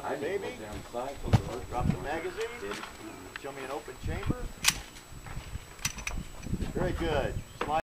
drop the baby. Drop the magazine. Show me an open chamber. Very good.